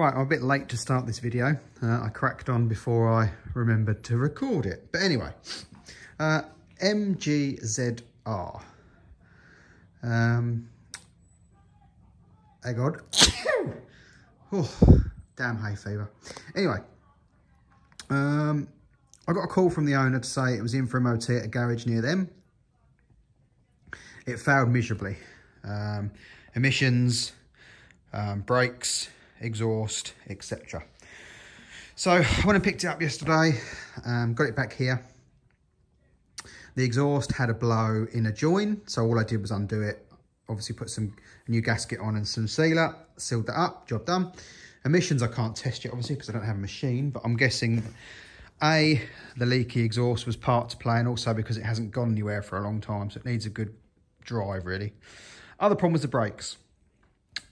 Right, I'm a bit late to start this video. Uh, I cracked on before I remembered to record it. But anyway, uh, MGZR. Um, hey God. oh, damn hay fever. Anyway, um, I got a call from the owner to say it was in for a MOT at a garage near them. It failed miserably. Um, emissions, um, brakes, exhaust, etc. So I went and picked it up yesterday, um, got it back here. The exhaust had a blow in a join, so all I did was undo it. Obviously put some new gasket on and some sealer, sealed that up, job done. Emissions I can't test yet, obviously, because I don't have a machine, but I'm guessing A, the leaky exhaust was part to play, and also because it hasn't gone anywhere for a long time, so it needs a good drive, really. Other problem was the brakes.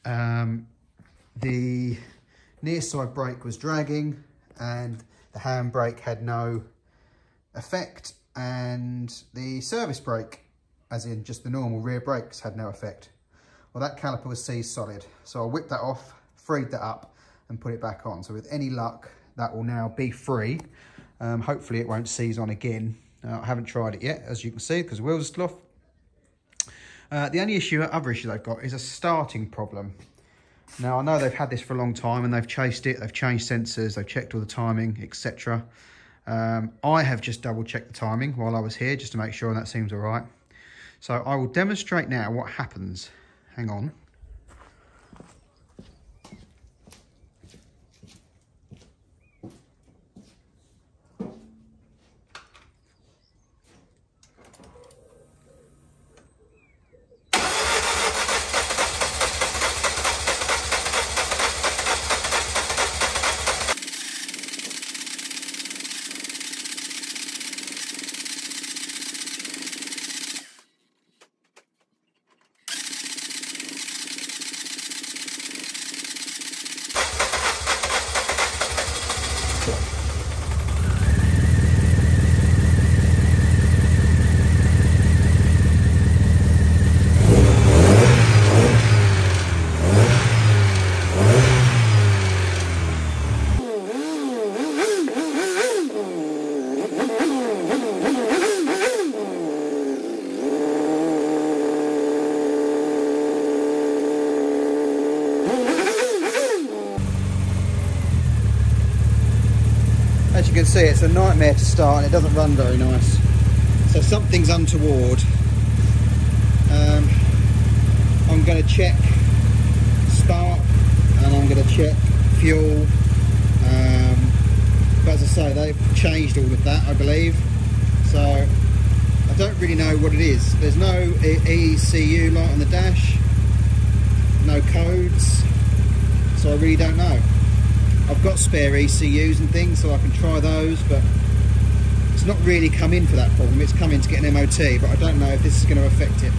Um, the near side brake was dragging and the handbrake had no effect and the service brake, as in just the normal rear brakes, had no effect. Well, that caliper was seized solid. So I whipped that off, freed that up and put it back on. So with any luck, that will now be free. Um, hopefully it won't seize on again. Uh, I haven't tried it yet, as you can see, because the wheels are still off. Uh, the only issue, other issue I've got is a starting problem. Now, I know they've had this for a long time and they've chased it, they've changed sensors, they've checked all the timing, etc. Um, I have just double checked the timing while I was here just to make sure that seems all right. So I will demonstrate now what happens. Hang on. Can see, it's a nightmare to start and it doesn't run very nice. So something's untoward. Um, I'm going to check start and I'm going to check fuel. Um, but as I say, they've changed all of that, I believe. So I don't really know what it is. There's no ECU light on the dash, no codes, so I really don't know. I've got spare ECUs and things so I can try those but it's not really come in for that problem. It's come in to get an MOT but I don't know if this is going to affect it.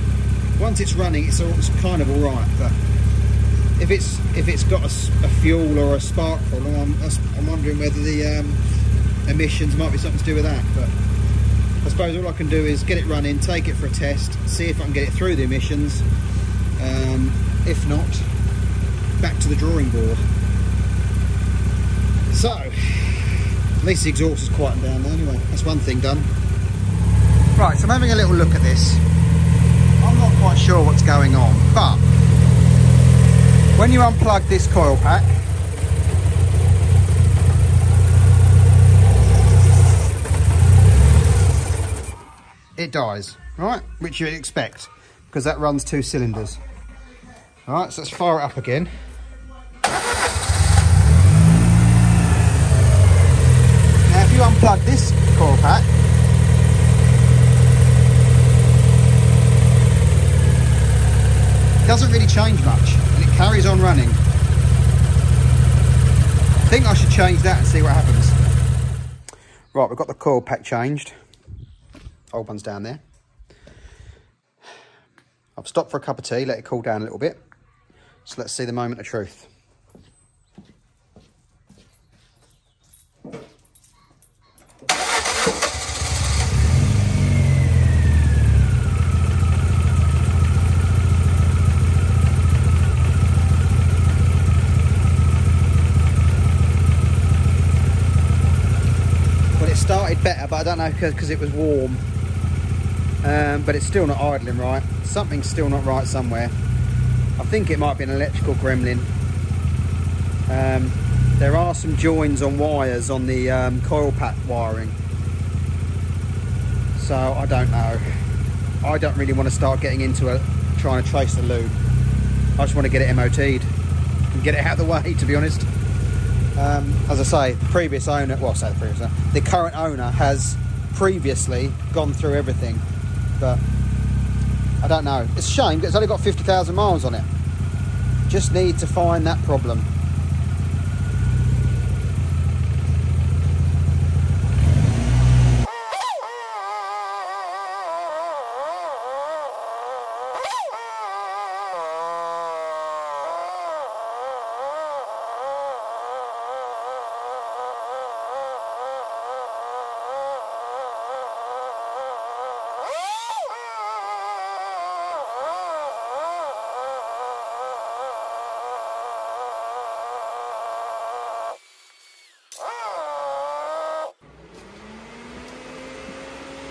Once it's running it's, all, it's kind of alright but if it's if it's got a, a, fuel or a spark problem I'm, I'm wondering whether the um, emissions might be something to do with that but I suppose all I can do is get it running take it for a test see if I can get it through the emissions. Um, if not back to the drawing board so, at least the exhaust is quieting down there anyway. That's one thing done. Right, so I'm having a little look at this. I'm not quite sure what's going on, but when you unplug this coil pack, it dies, right? Which you'd expect, because that runs two cylinders. All right, so let's fire it up again. you unplug this coil pack, doesn't really change much and it carries on running. I think I should change that and see what happens. Right, we've got the coil pack changed. Old one's down there. I've stopped for a cup of tea, let it cool down a little bit. So let's see the moment of truth. know because it was warm. Um, but it's still not idling right. Something's still not right somewhere. I think it might be an electrical gremlin. Um, there are some joins on wires on the um, coil pack wiring. So I don't know. I don't really want to start getting into a trying to trace the loom. I just want to get it MOT'd and get it out of the way, to be honest. Um, as I say, the previous owner, well, say the previous owner, the current owner has previously gone through everything, but I don't know. It's a shame it's only got 50,000 miles on it. Just need to find that problem.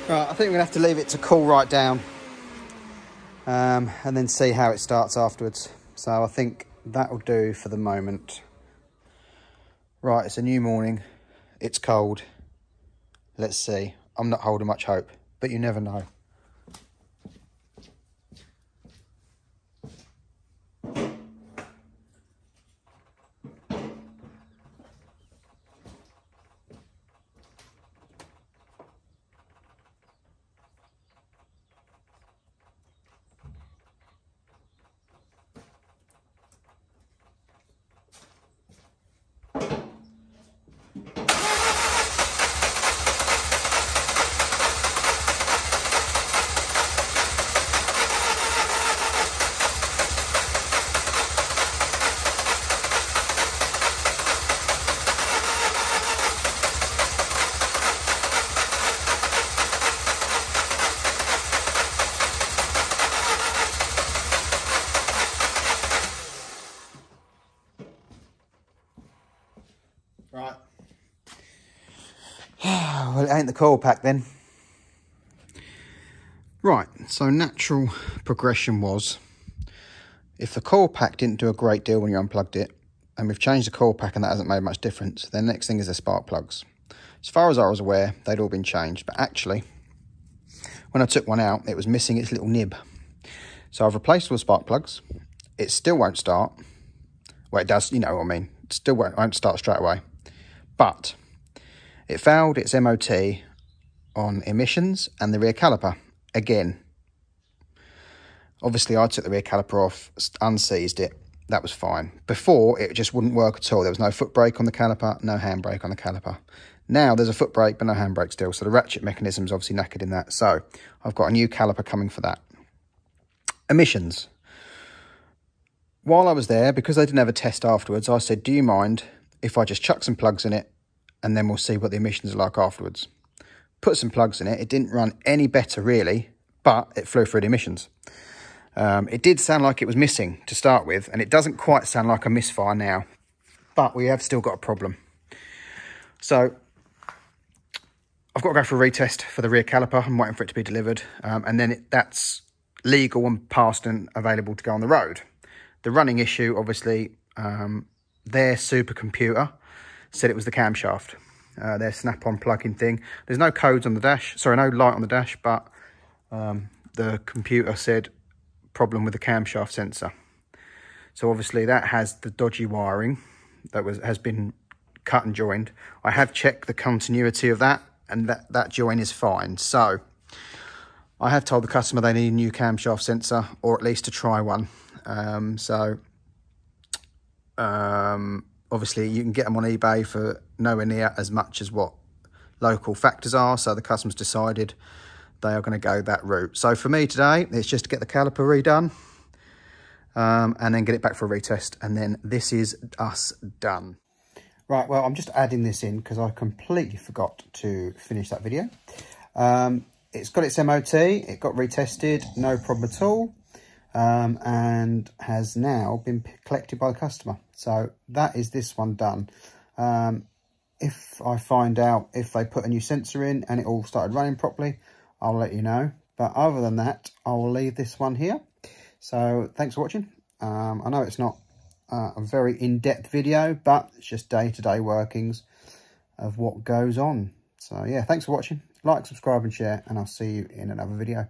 Right, I think we're going to have to leave it to cool right down um, and then see how it starts afterwards. So I think that will do for the moment. Right, it's a new morning. It's cold. Let's see. I'm not holding much hope, but you never know. well, it ain't the coil pack then. Right, so natural progression was if the coil pack didn't do a great deal when you unplugged it, and we've changed the coil pack and that hasn't made much difference, then the next thing is the spark plugs. As far as I was aware, they'd all been changed, but actually, when I took one out, it was missing its little nib. So I've replaced all the spark plugs. It still won't start. Well, it does, you know what I mean. It still won't, won't start straight away. But it failed its MOT on emissions and the rear caliper again. Obviously, I took the rear caliper off, unseized it. That was fine. Before, it just wouldn't work at all. There was no foot brake on the caliper, no handbrake on the caliper. Now there's a foot brake, but no handbrake still. So the ratchet mechanism is obviously knackered in that. So I've got a new caliper coming for that. Emissions. While I was there, because they didn't have a test afterwards, I said, do you mind if I just chuck some plugs in it and then we'll see what the emissions are like afterwards? Put some plugs in it. It didn't run any better, really, but it flew through the emissions. Um, it did sound like it was missing to start with, and it doesn't quite sound like a misfire now, but we have still got a problem. So I've got to go for a retest for the rear caliper. I'm waiting for it to be delivered, um, and then it, that's legal and passed and available to go on the road. The running issue, obviously, um, their supercomputer said it was the camshaft, uh, their snap-on plug-in thing. There's no codes on the dash, sorry, no light on the dash, but um, the computer said problem with the camshaft sensor. So obviously that has the dodgy wiring that was has been cut and joined. I have checked the continuity of that and that, that join is fine. So I have told the customer they need a new camshaft sensor or at least to try one. Um, so um, obviously you can get them on eBay for nowhere near as much as what local factors are. So the customer's decided they are going to go that route. So for me today, it's just to get the caliper redone um, and then get it back for a retest. And then this is us done. Right, well, I'm just adding this in because I completely forgot to finish that video. Um, it's got its MOT, it got retested, no problem at all, um, and has now been collected by the customer. So that is this one done. Um, if I find out if they put a new sensor in and it all started running properly, I'll let you know. But other than that, I will leave this one here. So thanks for watching. Um, I know it's not uh, a very in-depth video, but it's just day-to-day -day workings of what goes on. So yeah, thanks for watching. Like, subscribe and share, and I'll see you in another video.